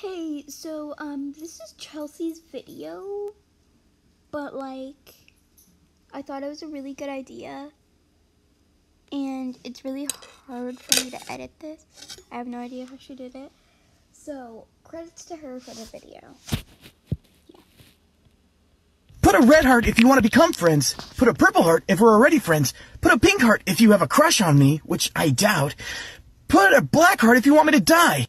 Hey, so um this is Chelsie's video, but like I thought it was a really good idea. And it's really hard for me to edit this. I have no idea how she did it. So, credits to her for the video. Put a red heart if you want to become friends. Put a purple heart if we're already friends. Put a pink heart if you have a crush on me, which I doubt. Put a black heart if you want me to die.